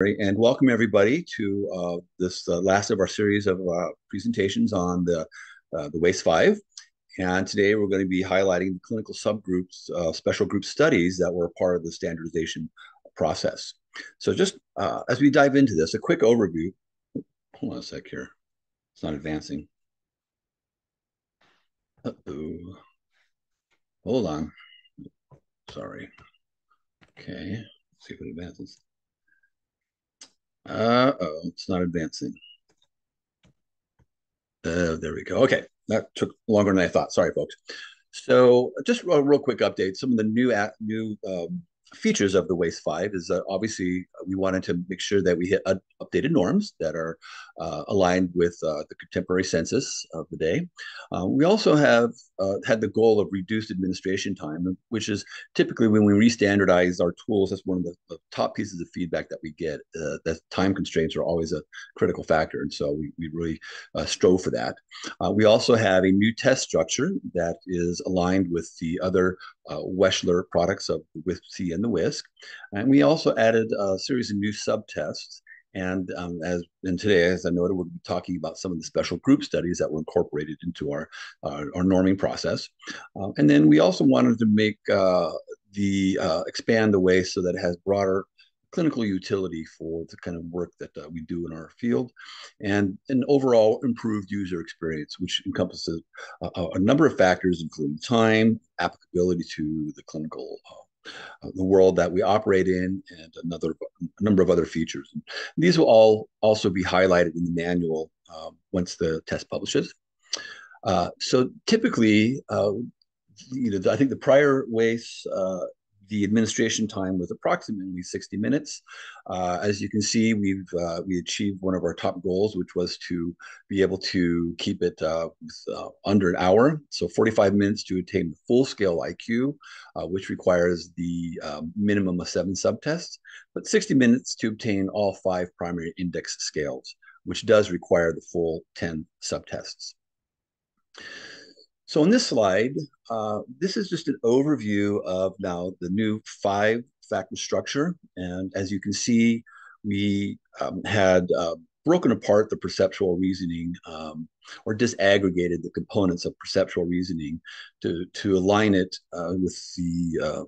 and welcome everybody to uh, this uh, last of our series of uh, presentations on the uh, the WAIS-5. And today we're going to be highlighting the clinical subgroups, uh, special group studies that were part of the standardization process. So just uh, as we dive into this, a quick overview. Hold on a sec here. It's not advancing. Uh-oh. Hold on. Sorry. Okay. Let's see if it advances. Uh oh, it's not advancing. Uh, there we go. Okay, that took longer than I thought. Sorry, folks. So, just a real quick update. Some of the new new um, features of the WAIS-5 is uh, obviously we wanted to make sure that we hit uh, updated norms that are uh, aligned with uh, the contemporary census of the day. Uh, we also have uh, had the goal of reduced administration time, which is typically when we restandardize our tools, that's one of the, the top pieces of feedback that we get. that time constraints are always a critical factor, and so we, we really strove for that. we also have a new test structure that is aligned with the other Wechsler products of with C and the WISC. And we also added a series of new subtests. And um, as and today, as I noted, we'll be talking about some of the special group studies that were incorporated into our uh, our norming process. Uh, and then we also wanted to make uh, the uh, expand the WAIS so that it has broader clinical utility for the kind of work that uh, we do in our field and an overall improved user experience which encompasses a, a number of factors including time applicability to the clinical uh, uh, the world that we operate in, and another a number of other features. And these will all also be highlighted in the manual um, once the test publishes. Uh, so typically, uh, you know, I think the prior WAIS uh, the administration time was approximately 60 minutes. Uh, as you can see, we've uh, we achieved one of our top goals, which was to be able to keep it uh, uh, under an hour. So 45 minutes to attain the full scale IQ, uh, which requires the um, minimum of seven subtests, but 60 minutes to obtain all five primary index scales, which does require the full 10 subtests. So in this slide, uh, this is just an overview of now the new five factor structure. And as you can see, we um, had uh, broken apart the perceptual reasoning um, or disaggregated the components of perceptual reasoning to, to align it uh, with the uh,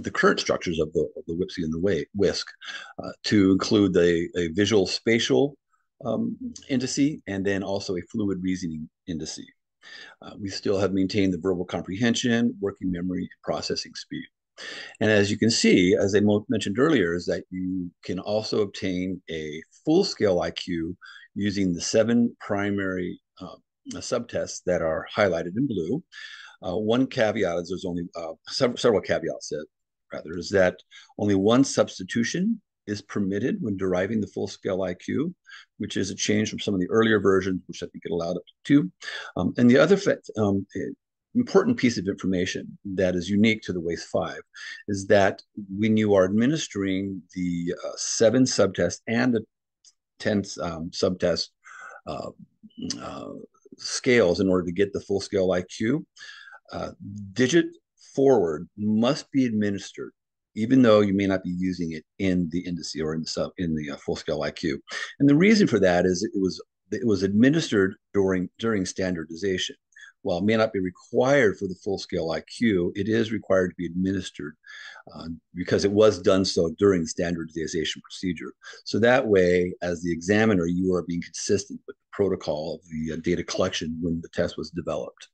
the current structures of the, of the WPPSI and the WISC uh, to include a, a visual spatial um, indice and then also a fluid reasoning indice. Uh, we still have maintained the verbal comprehension, working memory, processing speed. And as you can see, as I mentioned earlier, is that you can also obtain a full scale IQ using the seven primary uh, subtests that are highlighted in blue. Uh, one caveat is there's only uh, several, several caveats that rather is that only one substitution is permitted when deriving the full scale IQ, which is a change from some of the earlier versions, which I think it allowed up to. Um, and the other um, important piece of information that is unique to the WAIS-5 is that when you are administering the uh, seven subtests and the 10 um, subtest uh, uh, scales in order to get the full scale IQ, uh, digit forward must be administered even though you may not be using it in the indice or in the sub in the uh, full scale IQ. And the reason for that is it was it was administered during during standardization. While it may not be required for the full scale IQ, it is required to be administered uh, because it was done so during standardization procedure. So that way, as the examiner, you are being consistent with the protocol of the uh, data collection when the test was developed.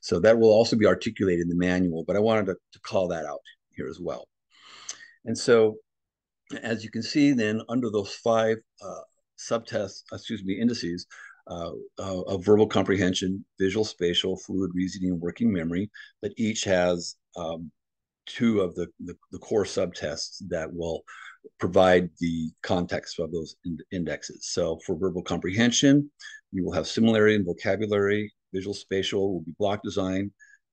So that will also be articulated in the manual, but I wanted to, to call that out here as well. And so, as you can see, then under those five uh, subtests, excuse me, indices uh, uh, of verbal comprehension, visual, spatial, fluid reasoning, and working memory, that each has um, two of the, the, the, core subtests that will provide the context of those in indexes. So for verbal comprehension, you will have similarity in vocabulary, visual spatial will be block design,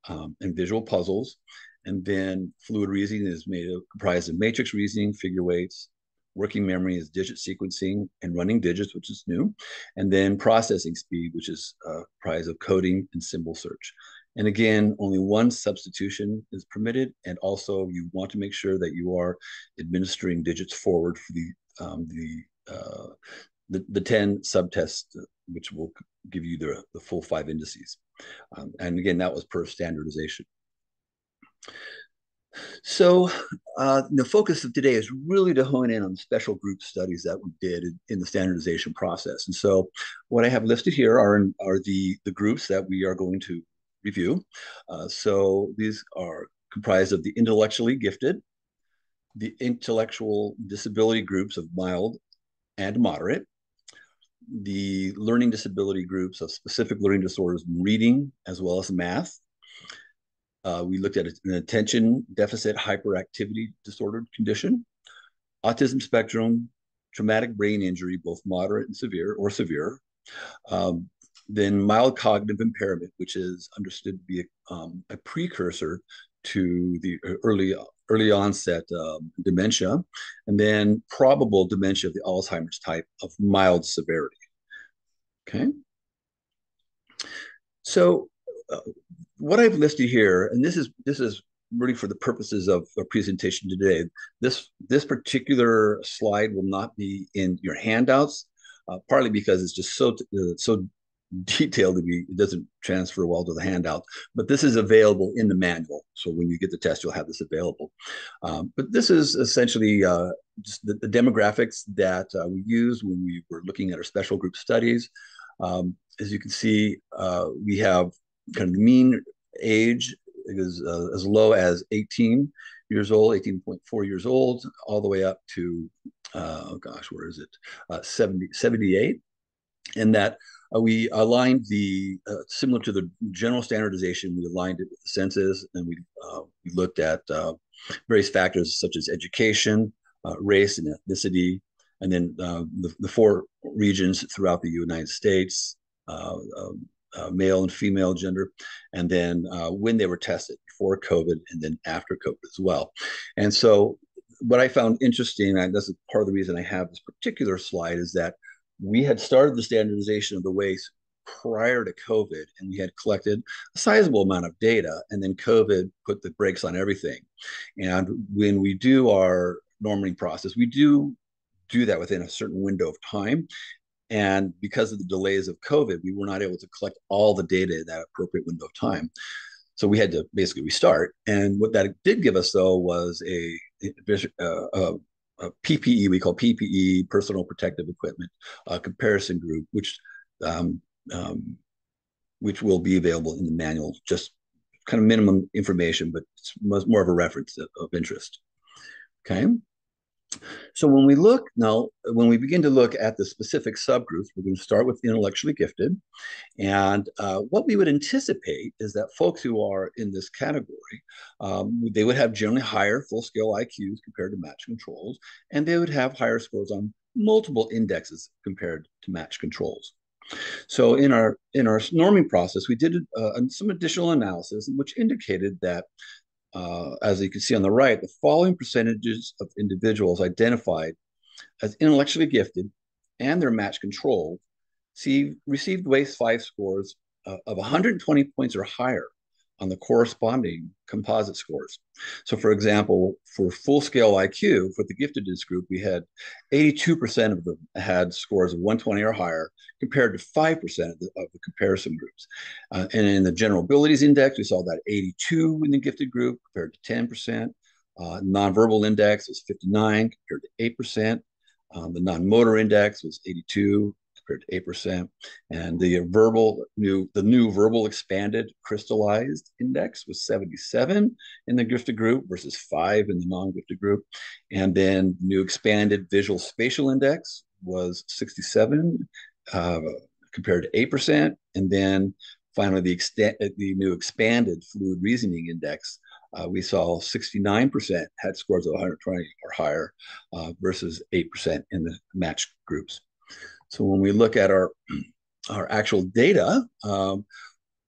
um, and visual puzzles. And then fluid reasoning is made of, comprised of matrix reasoning, figure weights. Working memory is digit sequencing and running digits, which is new. And then processing speed, which is uh, comprised of coding and symbol search. And again, only one substitution is permitted. And also you want to make sure that you are administering digits forward for the um, the, uh, the, the 10 subtests, which will give you the, the full five indices. Um, and again, that was per standardization. So uh, the focus of today is really to hone in on special group studies that we did in, in the standardization process. And so what I have listed here are, are the, the groups that we are going to review. Uh, so these are comprised of the intellectually gifted, the intellectual disability groups of mild and moderate, the learning disability groups of specific learning disorders in reading as well as math. Uh, we looked at an attention deficit hyperactivity disordered condition, autism spectrum, traumatic brain injury, both moderate and severe or severe, um, then mild cognitive impairment, which is understood to be a, um, a precursor to the early early onset um, dementia, and then probable dementia of the Alzheimer's type of mild severity. Okay. So uh, what I've listed here, and this is this is really for the purposes of a presentation today. This this particular slide will not be in your handouts, uh, partly because it's just so uh, so detailed be it doesn't transfer well to the handout but this is available in the manual. So when you get the test you'll have this available. Um, but this is essentially uh, just the, the, demographics that uh, we used when we were looking at our special group studies. Um, as you can see uh, we have kind of mean age is uh, as low as 18 years old 18.4 years old all the way up to uh, oh gosh where is it uh, 70 78 and that uh, we aligned the uh, similar to the general standardization. We aligned it with the census, and we uh, we looked at uh, various factors such as education, race, and ethnicity, and then the, the four regions throughout the United States. Um, Uh, male and female gender, and then uh, when they were tested before COVID and then after COVID as well. And so, what I found interesting, and this is part of the reason I have this particular slide, is that we had started the standardization of the WAIS prior to COVID, and we had collected a sizable amount of data, and then COVID put the brakes on everything. And when we do our norming process, we do do that within a certain window of time. And because of the delays of COVID, we were not able to collect all the data in that appropriate window of time. So we had to basically restart. And what that did give us, though, was a, a, a PPE, we call PPE, personal protective equipment, comparison group, which um, um, which will be available in the manual, just kind of minimum information, but it's more of a reference of interest. Okay. So when we look now, when we begin to look at the specific subgroups, we're going to start with the intellectually gifted. And uh, what we would anticipate is that folks who are in this category, um, they would have generally higher full-scale IQs compared to match controls, and they would have higher scores on multiple indexes compared to match controls. So in our in our norming process, we did uh, some additional analysis, which indicated that uh, as you can see on the right, the following percentages of individuals identified as intellectually gifted and their match control see, received WAIS 5 scores uh, of 120 points or higher on the corresponding composite scores. So for example, for full scale IQ, for the giftedness group, we had 82% of them had scores of 120 or higher compared to 5% of the, of the comparison groups. Uh, and in the general abilities index, we saw that 82 in the gifted group compared to 10%. Uh, nonverbal index was 59 compared to 8%. Um, the non-motor index was 82 to 8%. And the verbal new, the new verbal expanded crystallized index was 77 in the gifted group versus five in the non-gifted group. And then new expanded visual spatial index was 67 uh, compared to 8%. And then finally the, extent, the new expanded fluid reasoning index uh, we saw 69% had scores of 120 or higher uh, versus 8% in the matched groups. So when we look at our our actual data, um,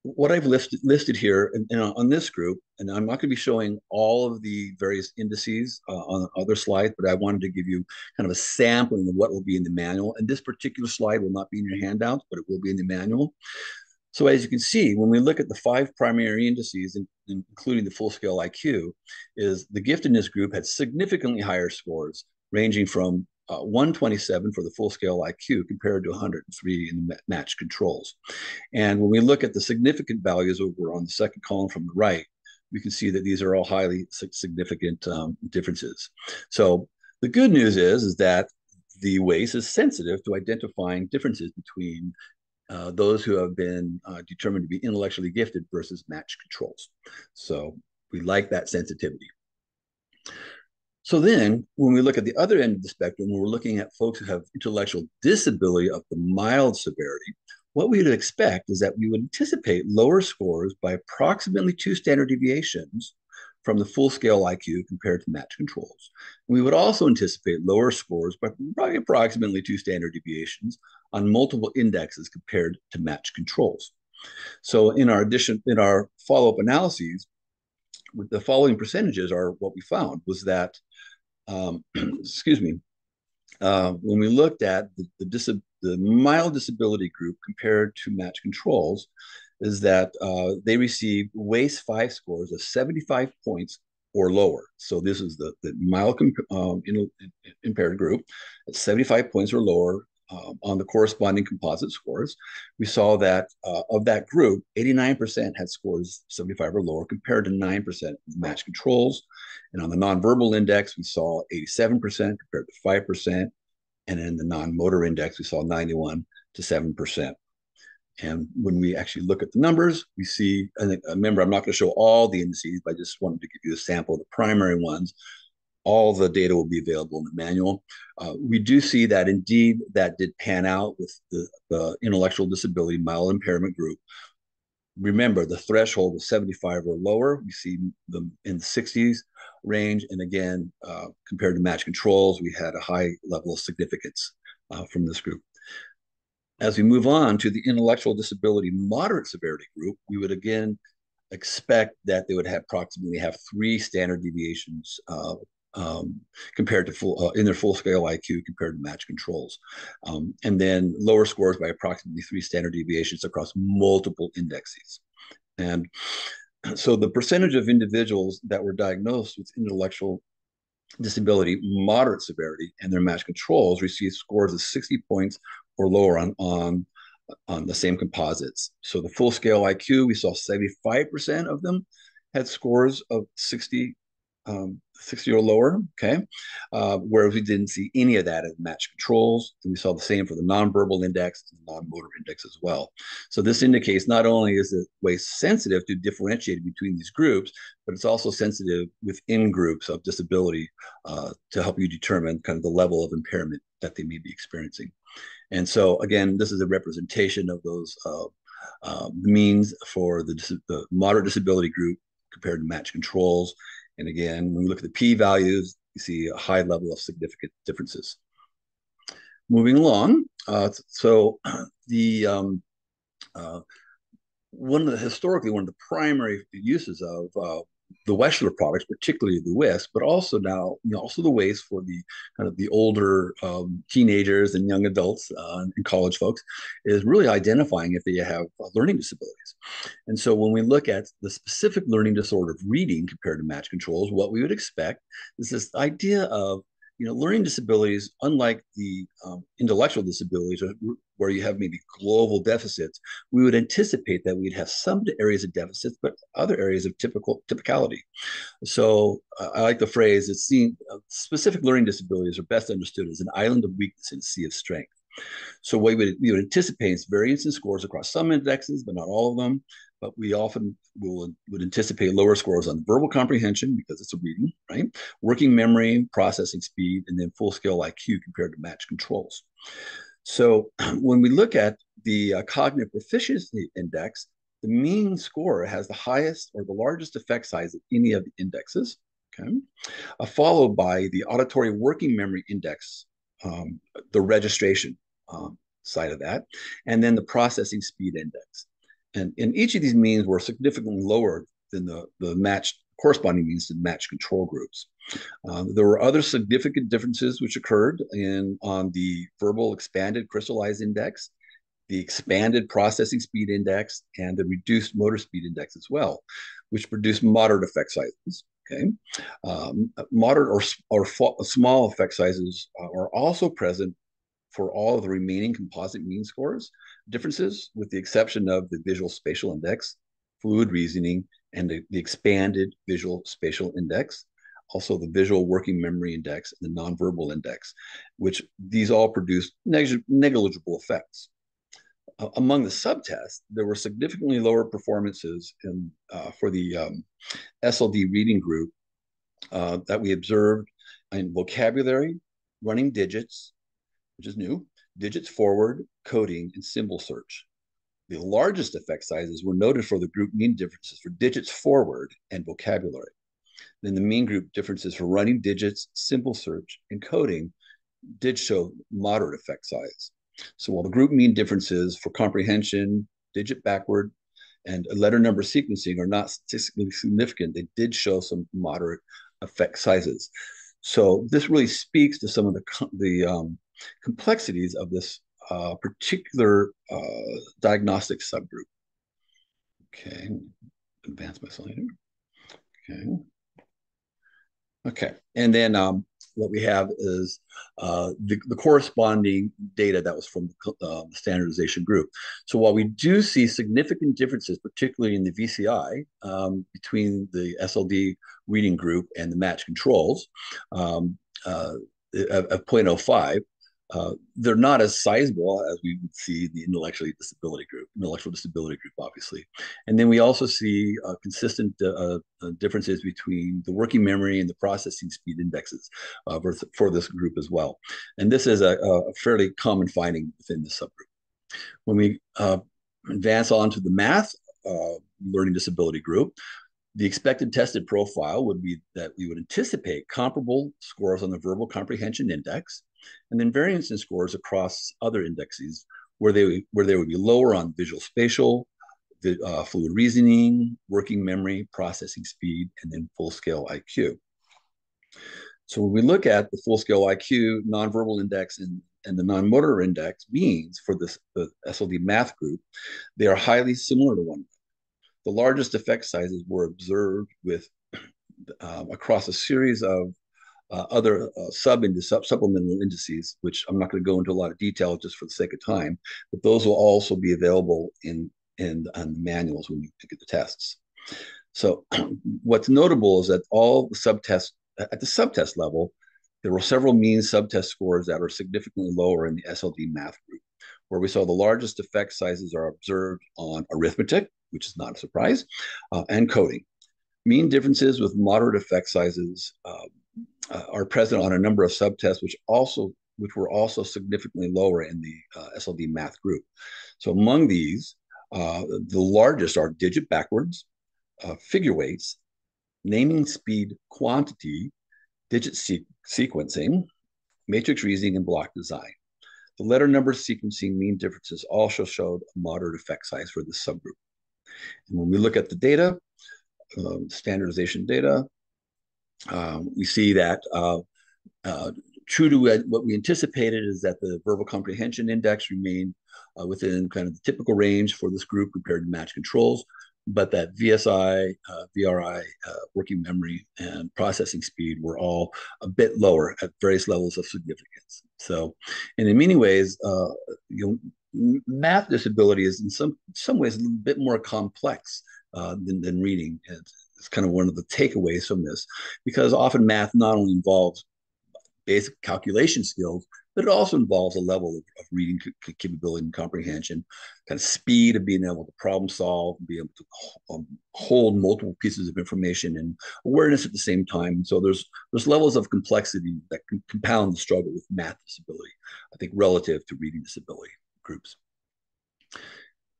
what I've listed listed here in, in, on this group, and I'm not going to be showing all of the various indices uh, on other slides, but I wanted to give you kind of a sampling of what will be in the manual. And this particular slide will not be in your handouts, but it will be in the manual. So as you can see, when we look at the five primary indices, including the full-scale IQ, is the giftedness group had significantly higher scores, ranging from uh, 127 for the full scale IQ compared to 103 in the match controls. And when we look at the significant values over on the second column from the right, we can see that these are all highly significant um, differences. So the good news is, is that the WAIS is sensitive to identifying differences between uh, those who have been uh, determined to be intellectually gifted versus match controls. So we like that sensitivity. So then, when we look at the other end of the spectrum, when we're looking at folks who have intellectual disability of the mild severity, what we would expect is that we would anticipate lower scores by approximately two standard deviations from the full scale IQ compared to match controls. We would also anticipate lower scores by probably approximately two standard deviations on multiple indexes compared to match controls. So in our addition, in our follow-up analyses, the following percentages are what we found was that, um, excuse me, uh, when we looked at the, the, dis the mild disability group compared to match controls, is that uh, they received WAIS 5 scores of 75 points or lower. So this is the, the mild um, impaired group at 75 points or lower um, on the corresponding composite scores. We saw that uh, of that group, 89% had scores 75 or lower compared to 9% match controls. And on the nonverbal index, we saw 87% compared to 5%. And in the non-motor index, we saw 91 to 7%. And when we actually look at the numbers, we see, and remember, I'm not going to show all the indices, but I just wanted to give you a sample of the primary ones. All the data will be available in the manual. Uh, we do see that indeed that did pan out with the, the intellectual disability mild impairment group. Remember, the threshold was 75 or lower. We see them in the 60s range. And again, uh, compared to match controls, we had a high level of significance uh, from this group. As we move on to the intellectual disability moderate severity group, we would again expect that they would have approximately have three standard deviations uh, um, compared to full uh, in their full scale IQ compared to match controls, um, and then lower scores by approximately three standard deviations across multiple indexes. And so the percentage of individuals that were diagnosed with intellectual disability moderate severity and their match controls received scores of 60 points or lower on, on, on the same composites. So the full scale IQ, we saw 75% of them had scores of 60, um, 60 or lower, okay? Uh, whereas we didn't see any of that in match controls. And we saw the same for the nonverbal index and the non-motor index as well. So this indicates not only is it WAIS sensitive to differentiate between these groups, but it's also sensitive within groups of disability uh, to help you determine kind of the level of impairment that they may be experiencing. And so again, this is a representation of those uh, uh, means for the, the, moderate disability group compared to match controls. And again, when we look at the p-values, you see a high level of significant differences. Moving along, uh, so the um, uh, one of the historically one of the primary uses of uh, the Wechsler products, particularly the WISC, but also now you know, also the WAIS for the kind of the older um, teenagers and young adults uh, and college folks is really identifying if they have uh, learning disabilities. And so when we look at the specific learning disorder of reading compared to match controls, what we would expect is this idea of you know, learning disabilities, unlike the um, intellectual disabilities, where you have maybe global deficits, we would anticipate that we'd have some areas of deficits, but other areas of typical typicality. So uh, I like the phrase: "It's seen uh, specific learning disabilities are best understood as an island of weakness in a sea of strength." So we would, we would anticipate is variance in scores across some indexes, but not all of them but we often will, would anticipate lower scores on verbal comprehension because it's a reading, right? Working memory, processing speed, and then full scale IQ compared to match controls. So when we look at the uh, cognitive proficiency index, the mean score has the highest or the largest effect size of any of the indexes, okay? Uh, followed by the auditory working memory index, um, the registration um, side of that, and then the processing speed index. And, and each of these means were significantly lower than the, the matched corresponding means to match control groups. Um, there were other significant differences which occurred in on the verbal expanded crystallized index, the expanded processing speed index, and the reduced motor speed index as well, which produced moderate effect sizes. Okay, um, moderate or, or small effect sizes are also present for all of the remaining composite mean scores differences, with the exception of the visual spatial index, fluid reasoning, and the, the expanded visual spatial index, also the visual working memory index and the nonverbal index, which these all produce neg negligible effects. Uh, among the subtests, there were significantly lower performances in, uh, for the um, SLD reading group uh, that we observed in vocabulary, running digits, which is new, digits forward, coding, and symbol search. The largest effect sizes were noted for the group mean differences for digits forward and vocabulary. Then the mean group differences for running digits, symbol search, and coding did show moderate effect size. So while the group mean differences for comprehension, digit backward, and letter number sequencing are not statistically significant, they did show some moderate effect sizes. So this really speaks to some of the, the um, complexities of this uh, particular uh, diagnostic subgroup. Okay, advance my. Okay. Okay, and then um, what we have is uh, the, the, corresponding data that was from the uh, standardization group. So while we do see significant differences, particularly in the VCI, um, between the SLD reading group and the match controls um, uh, of 0.05, uh, they're not as sizable as we would see the intellectually disability group, intellectual disability group, obviously. And then we also see uh, consistent uh, uh differences between the working memory and the processing speed indexes uh, for, for, this group as well. And this is a, a, fairly common finding within the subgroup. When we advance on to the math learning disability group, the expected tested profile would be that we would anticipate comparable scores on the verbal comprehension index, and then variance in scores across other indexes where they where they would be lower on visual spatial, uh, fluid reasoning, working memory, processing speed, and then full scale IQ. So when we look at the full scale IQ, nonverbal index, and, and the non-motor index means for this the SLD math group, they are highly similar to one another. The largest effect sizes were observed with um, across a series of uh, other uh, sub supplemental indices, which I'm not going to go into a lot of detail just for the sake of time, but those will also be available in in on the manuals when you get the tests. So what's notable is that all the subtests at the subtest level, there were several mean subtest scores that are significantly lower in the SLD math group, where we saw the largest effect sizes are observed on arithmetic, which is not a surprise, uh, and coding. Mean differences with moderate effect sizes um, uh, are present on a number of subtests, which also which were also significantly lower in the uh, SLD math group. So among these, uh, the largest are digit backwards, uh, figure weights, naming speed quantity, digit se sequencing, matrix reasoning, and block design. The letter number sequencing mean differences also showed a moderate effect size for this subgroup. And when we look at the data, um, standardization data, um, we see that uh, uh, true to what we anticipated is that the verbal comprehension index remained uh, within kind of the typical range for this group compared to match controls, but that VSI, uh, FRI, uh, working memory, and processing speed were all a bit lower at various levels of significance. So, and in many ways, uh, you know, math disability is in some some ways a little bit more complex than, than reading. It's, it's kind of one of the takeaways from this, because often math not only involves basic calculation skills, but it also involves a level of, of reading capability and comprehension, kind of speed of being able to problem solve, be able to um, hold multiple pieces of information and awareness at the same time. So there's there's levels of complexity that can compound the struggle with math disability, I think, relative to reading disability groups.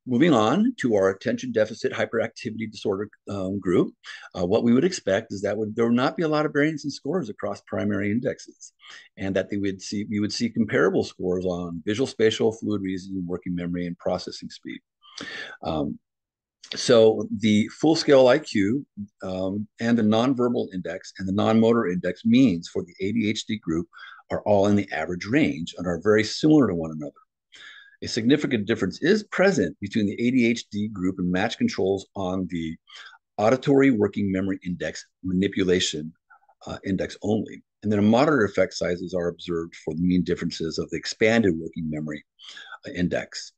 Moving on to our attention deficit hyperactivity disorder um, group, uh, what we would expect is that would, there would not be a lot of variance in scores across primary indexes, and that they would see we would see comparable scores on visual, spatial, fluid reasoning, working memory, and processing speed. Um, so the full scale IQ um, and the nonverbal index and the non-motor index means for the ADHD group are all in the average range and are very similar to one another. A significant difference is present between the ADHD group and match controls on the auditory working memory index manipulation uh, index only. And then a moderate effect sizes are observed for the mean differences of the expanded working memory uh, index,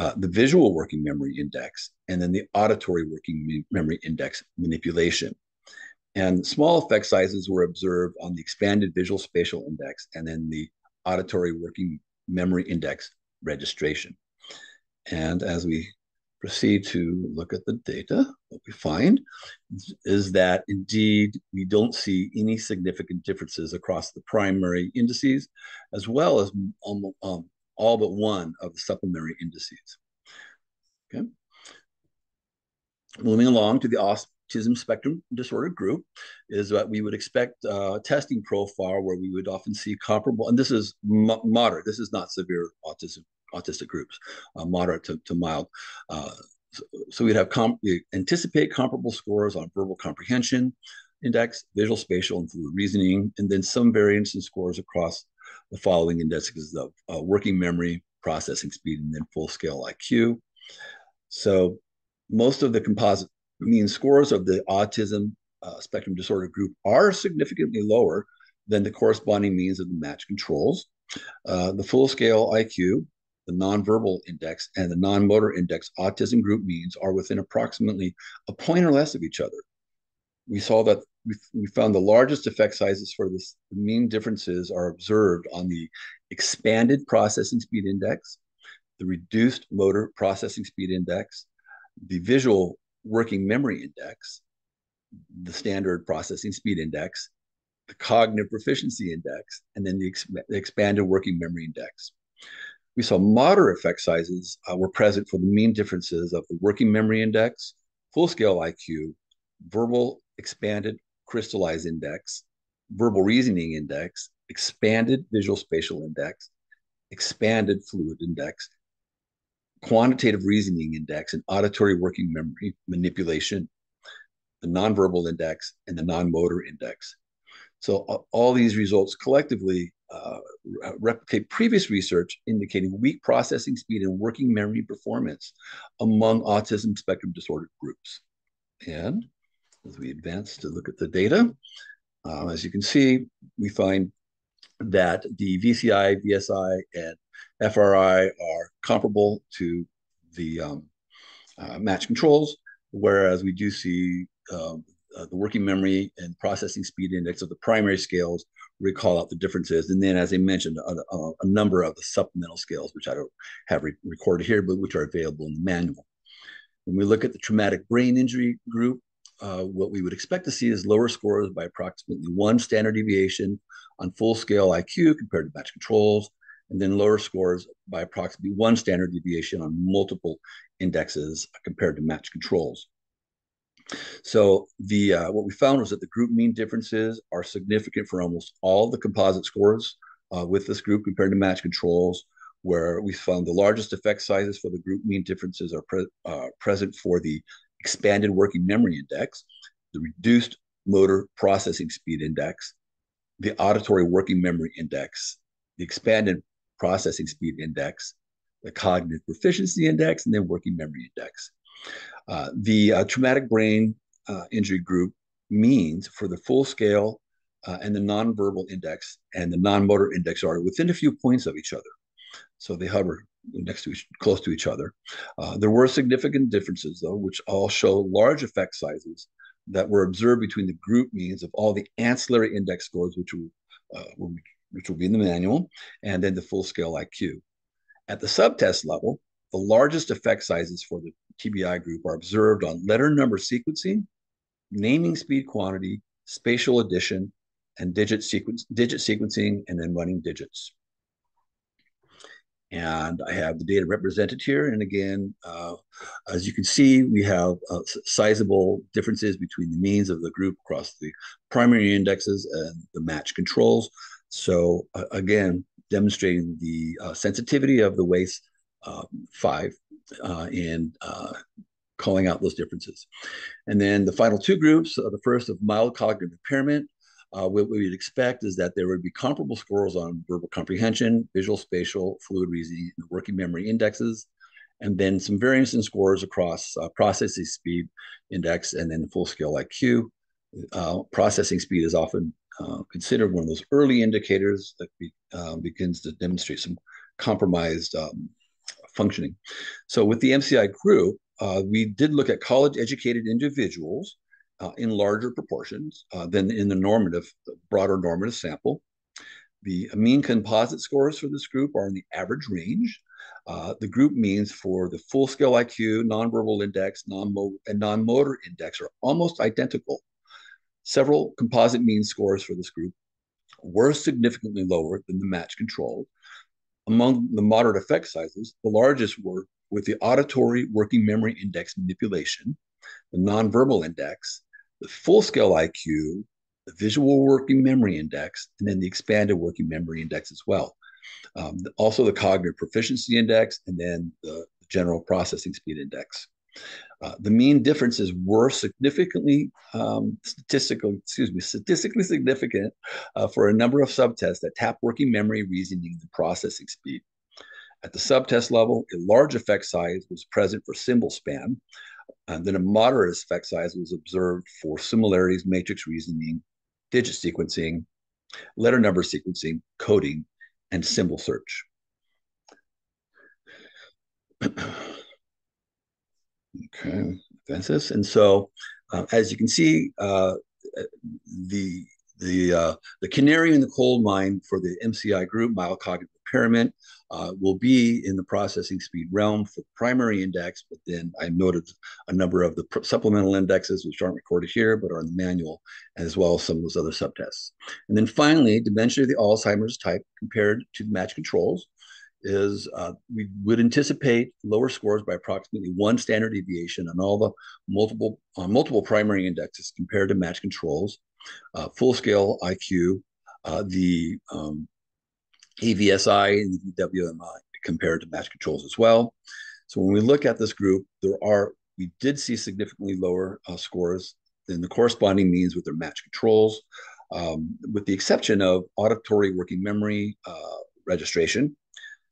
uh, the visual working memory index, and then the auditory working me memory index manipulation. And small effect sizes were observed on the expanded visual spatial index and then the auditory working memory index registration. And as we proceed to look at the data, what we find is that indeed we don't see any significant differences across the primary indices, as well as um, um, all but one of the supplementary indices. Okay. Moving along to the autism spectrum disorder group is what we would expect uh, testing profile where we would often see comparable, and this is mo moderate, this is not severe autism autistic groups, uh, moderate to, to mild. Uh, so, so, we'd have comp we anticipate comparable scores on verbal comprehension index, visual, spatial, and fluid reasoning, and then some variance in scores across the following indexes of uh, working memory, processing speed, and then full scale IQ. So most of the composite mean scores of the autism uh, spectrum disorder group are significantly lower than the corresponding means of the match controls. Uh, the full scale IQ the nonverbal index and the non-motor index autism group means are within approximately a point or less of each other. We saw that we, we found the largest effect sizes for this. The mean differences are observed on the expanded processing speed index, the reduced motor processing speed index, the visual working memory index, the standard processing speed index, the cognitive proficiency index, and then the, ex the expanded working memory index. We saw moderate effect sizes uh, were present for the mean differences of the working memory index, full scale IQ, verbal expanded crystallized index, verbal reasoning index, expanded visual spatial index, expanded fluid index, quantitative reasoning index, and auditory working memory manipulation, the nonverbal index, and the non-motor index. So all these results collectively uh, replicate previous research indicating weak processing speed and working memory performance among autism spectrum disorder groups. And as we advance to look at the data, uh, as you can see, we find that the VCI, VSI, and FRI are comparable to the um, uh, match controls, whereas we do see um, uh, the working memory and processing speed index of the primary scales recall out the differences. And then, as I mentioned, a, a, a number of the supplemental scales, which I don't have re recorded here, but which are available in the manual. When we look at the traumatic brain injury group, uh, what we would expect to see is lower scores by approximately one standard deviation on full scale IQ compared to match controls, and then lower scores by approximately one standard deviation on multiple indexes compared to match controls. So the uh, what we found was that the group mean differences are significant for almost all the composite scores uh, with this group compared to match controls, where we found the largest effect sizes for the group mean differences are pre uh, present for the expanded working memory index, the reduced motor processing speed index, the auditory working memory index, the expanded processing speed index, the cognitive proficiency index, and then working memory index. Uh, the uh, traumatic brain uh, injury group means for the full scale uh, and the nonverbal index and the non-motor index are within a few points of each other. So they hover next to each, close to each other. Uh, there were significant differences though, which all show large effect sizes that were observed between the group means of all the ancillary index scores, which will, uh, will which will be in the manual, and then the full scale IQ. At the subtest level, the largest effect sizes for the TBI group are observed on letter number sequencing, naming speed quantity, spatial addition, and digit digit sequencing, and then running digits. And I have the data represented here. And again, uh, as you can see, we have uh, sizable differences between the means of the group across the primary indexes and the match controls. So uh, again, demonstrating the uh, sensitivity of the WAIS uh, five uh, and uh, calling out those differences. And then the final two groups, the first of mild cognitive impairment, uh, what we would expect is that there would be comparable scores on verbal comprehension, visual, spatial, fluid reasoning, and working memory indexes. and then some variance in scores across uh, processing speed index and then full scale IQ. Uh, processing speed is often uh, considered one of those early indicators that be, uh, begins to demonstrate some compromised um, functioning. So with the MCI group, uh, we did look at college educated individuals uh, in larger proportions uh, than in the normative, the broader normative sample. The mean composite scores for this group are in the average range. Uh, the group means for the full scale IQ, nonverbal index, non and non-motor index are almost identical. Several composite mean scores for this group were significantly lower than the match control. Among the moderate effect sizes, the largest were with the auditory working memory index manipulation, the nonverbal index, the full scale IQ, the visual working memory index, and then the expanded working memory index as well. Um, also, the cognitive proficiency index, and then the general processing speed index. Uh, the mean differences were significantly um, statistical, excuse me, statistically significant uh, for a number of subtests that tap working memory, reasoning, and processing speed. At the subtest level, a large effect size was present for symbol span, and then a moderate effect size was observed for similarities, matrix reasoning, digit sequencing, letter number sequencing, coding, and symbol search. okay, that's this. And so, uh, as you can see, uh, the the uh, the canary in the coal mine for the MCI group, mild cognitive impairment, uh, will be in the processing speed realm for primary index, but then I noted a number of the supplemental indexes, which aren't recorded here, but are in the manual, as well as some of those other subtests. And then finally, dementia of the Alzheimer's type compared to the match controls is uh, we would anticipate lower scores by approximately one standard deviation on all the multiple multiple primary indexes compared to match controls, uh, full scale IQ, uh, the um, AVSI and WMI compared to match controls as well. So when we look at this group, there are we did see significantly lower uh, scores than the corresponding means with their match controls, um, with the exception of auditory working memory uh, registration.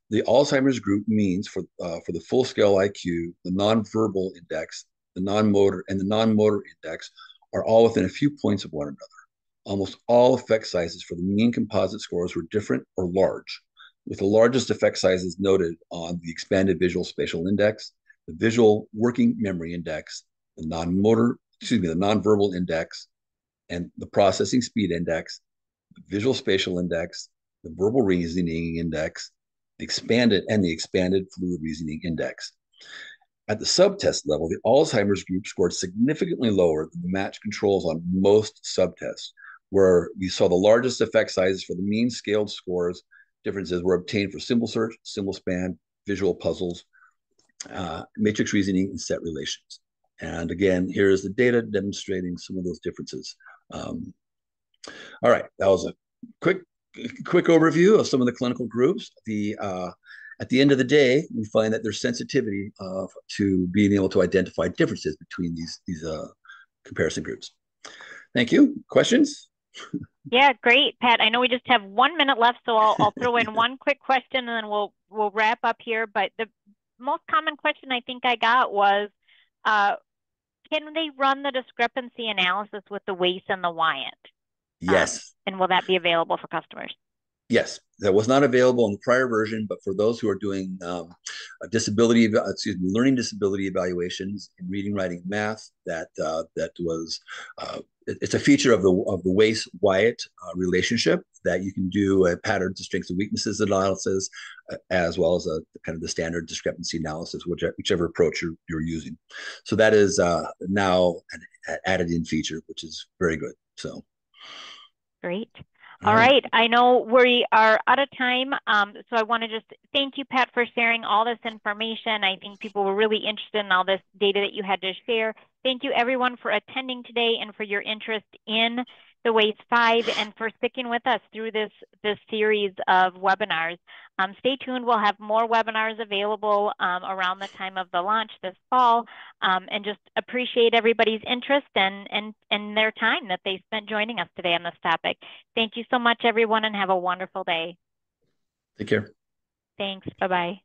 The Alzheimer's group means for uh, for the full scale IQ, the nonverbal index, the non-motor, and the non-motor index are all within a few points of one another. Almost all effect sizes for the mean composite scores were different or large, with the largest effect sizes noted on the expanded visual spatial index, the visual working memory index, the non-motor, excuse me, the non-verbal index, and the processing speed index, the visual spatial index, the verbal reasoning index, the expanded and the expanded fluid reasoning index. At the subtest level, the Alzheimer's group scored significantly lower than the match controls on most subtests, where we saw the largest effect sizes for the mean scaled scores. Differences were obtained for symbol search, symbol span, visual puzzles, uh, matrix reasoning, and set relations. And again, here is the data demonstrating some of those differences. Um, all right, that was a quick quick overview of some of the clinical groups. The uh, at the end of the day, we find that there's sensitivity to being able to identify differences between these these uh, comparison groups. Thank you. Questions? Yeah, great, Pat. I know we just have one minute left, so I'll, I'll throw in one quick question and then we'll we'll wrap up here. But the most common question I think I got was, uh, can they run the discrepancy analysis with the WAIS and the WIAT? Yes. Um, and will that be available for customers? Yes, that was not available in the prior version, but for those who are doing um, disability, excuse me, learning disability evaluations in reading, writing, math, that uh, that was uh, it, it's a feature of the of the WAIS WIAT uh, relationship that you can do a pattern to strengths and weaknesses analysis, uh, as well as a kind of the standard discrepancy analysis, whichever, whichever approach you're, you're using. So that is uh, now an added in feature, which is very good. So great. All right. I know we are out of time. Um, so I want to just thank you, Pat, for sharing all this information. I think people were really interested in all this data that you had to share. Thank you, everyone, for attending today and for your interest in the WAIS 5 and for sticking with us through this, this series of webinars. Um, stay tuned. We'll have more webinars available um, around the time of the launch this fall um, and just appreciate everybody's interest and, and, and their time that they spent joining us today on this topic. Thank you so much, everyone, and have a wonderful day. Take care. Thanks. Bye-bye.